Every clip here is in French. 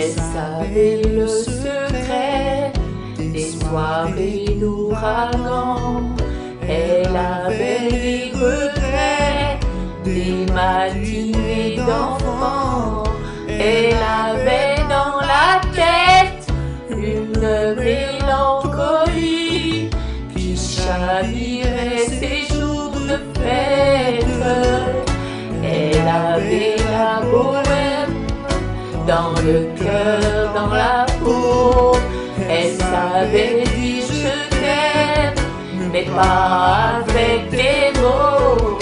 Elle savait le secret des soirées d'ouragan. Elle avait des regrets, des matinées d'enfants. Elle avait dans la tête une mélancolie qui chavirait ses jours de fête. Elle avait la bohème dans le cœur, dans la peau. Elle savait dire je t'aime, mais pas avec des mots.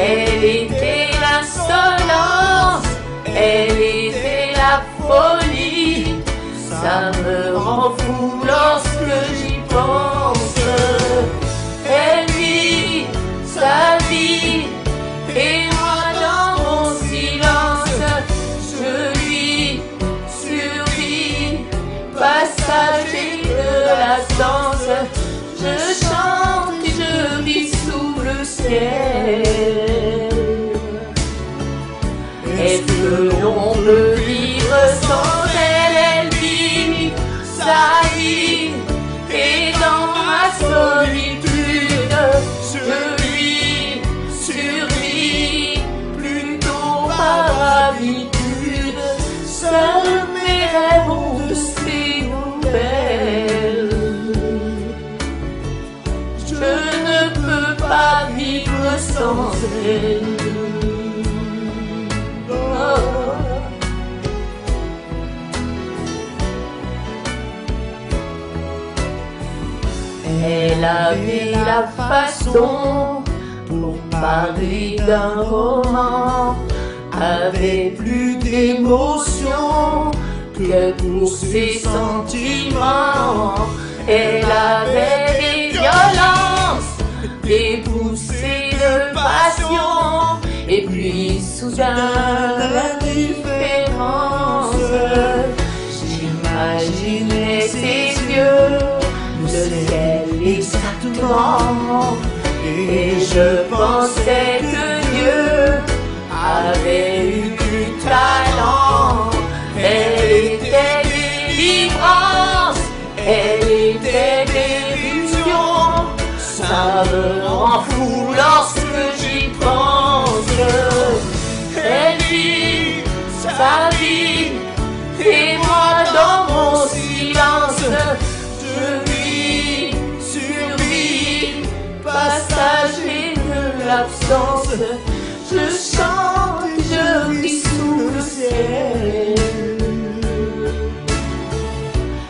Elle était l'insolence, elle était la folie. Ça me rend fou lorsque j'y pense. Danse. Je chante et je vis sous le ciel. Est-ce que l'on peut vivre sans elle? Elle vit sa vie et dans ma solitude, je lui survis plutôt par elle. Oh. Elle avait la façon pour parler d'un roman, avait plus d'émotion que pour ses sentiments. Elle avait l'indifférence. J'imaginais ses yeux, le ciel exactement, et je pensais que Dieu avait eu du talent. Elle était délivrance, elle était délusion. Ça me rend fou lorsque l'absence. Je chante, et je vis sous le ciel.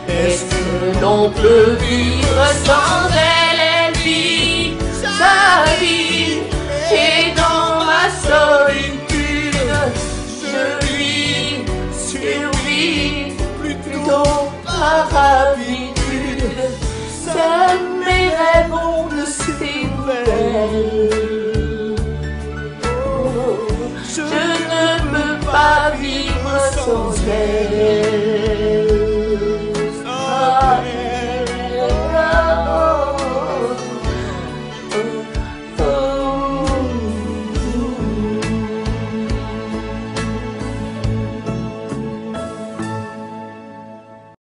Est-ce que l'on peut vivre sans elle Elle vit sa vie et dans ma solitude, je lui survis plutôt par habitude. Seuls mes rêves ont de nouvelles. stay.